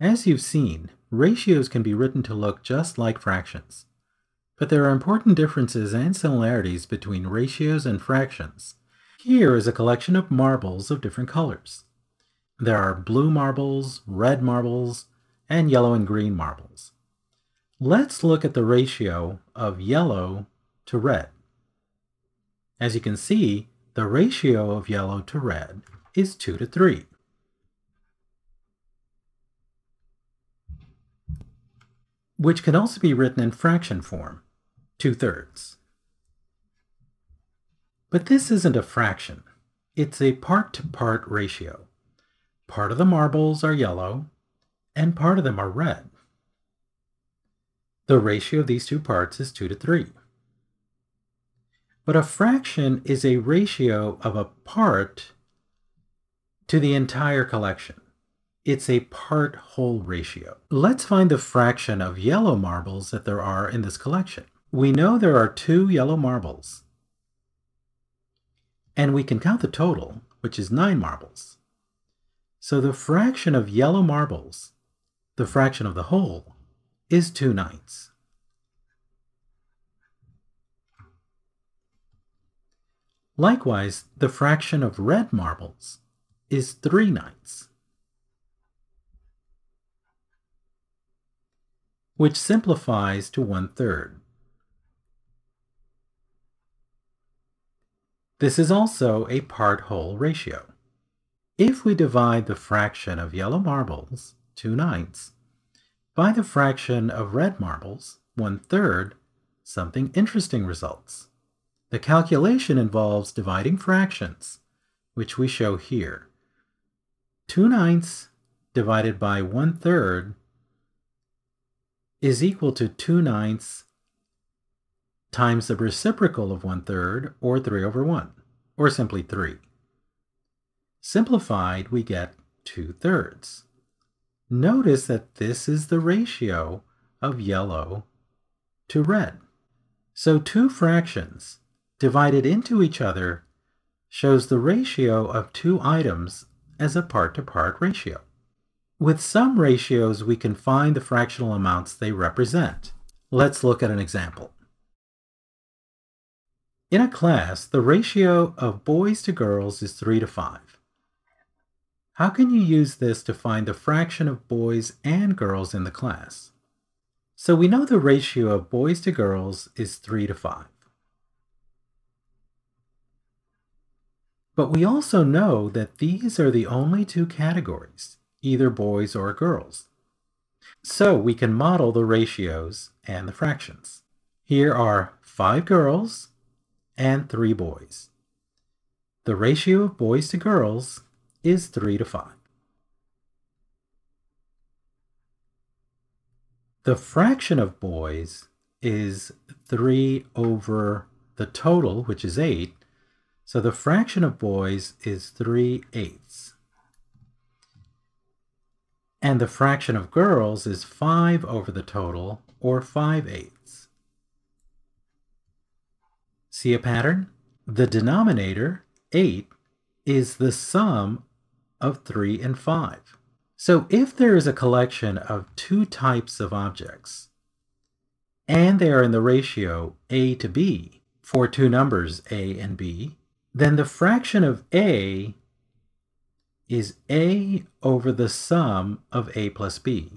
As you've seen, ratios can be written to look just like fractions. But there are important differences and similarities between ratios and fractions. Here is a collection of marbles of different colors. There are blue marbles, red marbles, and yellow and green marbles. Let's look at the ratio of yellow to red. As you can see, the ratio of yellow to red is 2 to 3. Which can also be written in fraction form, 2 thirds. But this isn't a fraction. It's a part-to-part -part ratio. Part of the marbles are yellow, and part of them are red. The ratio of these two parts is 2 to 3. But a fraction is a ratio of a part to the entire collection. It's a part-whole ratio. Let's find the fraction of yellow marbles that there are in this collection. We know there are two yellow marbles. And we can count the total, which is nine marbles. So the fraction of yellow marbles, the fraction of the whole, is 2 ninths. Likewise, the fraction of red marbles is 3 ninths. Which simplifies to one third. This is also a part-whole ratio. If we divide the fraction of yellow marbles, 2 ninths, by the fraction of red marbles, one third, something interesting results. The calculation involves dividing fractions, which we show here. 2 ninths divided by one third is equal to 2 ninths times the reciprocal of 1 third, or 3 over 1, or simply 3. Simplified, we get 2 thirds. Notice that this is the ratio of yellow to red. So two fractions divided into each other shows the ratio of two items as a part-to-part -part ratio. With some ratios, we can find the fractional amounts they represent. Let's look at an example. In a class, the ratio of boys to girls is 3 to 5. How can you use this to find the fraction of boys and girls in the class? So we know the ratio of boys to girls is 3 to 5. But we also know that these are the only two categories either boys or girls. So we can model the ratios and the fractions. Here are five girls and three boys. The ratio of boys to girls is 3 to 5. The fraction of boys is 3 over the total, which is 8. So the fraction of boys is 3 eighths. And the fraction of girls is 5 over the total, or 5 eighths. See a pattern? The denominator, 8, is the sum of 3 and 5. So if there is a collection of two types of objects, and they are in the ratio a to b for two numbers a and b, then the fraction of a is a over the sum of a plus b.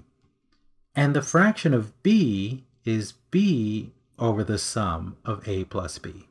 And the fraction of b is b over the sum of a plus b.